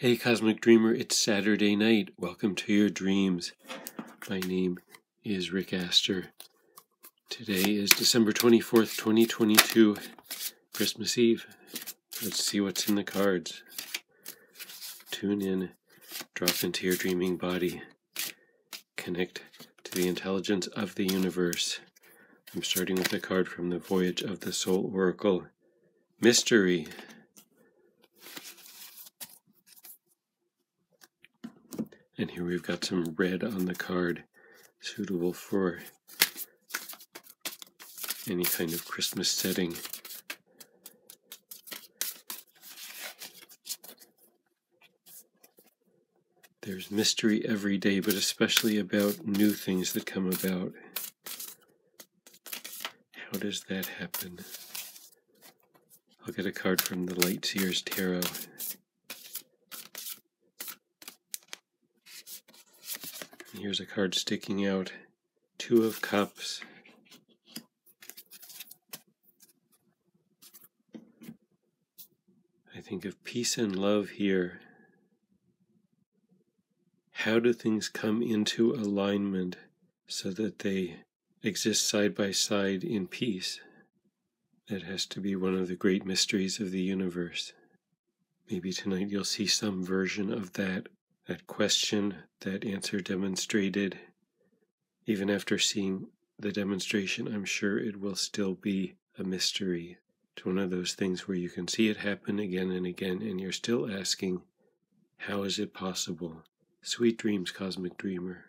Hey, Cosmic Dreamer, it's Saturday night. Welcome to your dreams. My name is Rick Aster. Today is December 24th, 2022, Christmas Eve. Let's see what's in the cards. Tune in, drop into your dreaming body, connect to the intelligence of the universe. I'm starting with a card from the Voyage of the Soul Oracle Mystery. And here we've got some red on the card, suitable for any kind of Christmas setting. There's mystery every day, but especially about new things that come about. How does that happen? I'll get a card from the Light Seers Tarot. Here's a card sticking out Two of Cups. I think of peace and love here. How do things come into alignment so that they exist side by side in peace? That has to be one of the great mysteries of the universe. Maybe tonight you'll see some version of that that question, that answer demonstrated. Even after seeing the demonstration, I'm sure it will still be a mystery. It's one of those things where you can see it happen again and again, and you're still asking, how is it possible? Sweet dreams, Cosmic Dreamer.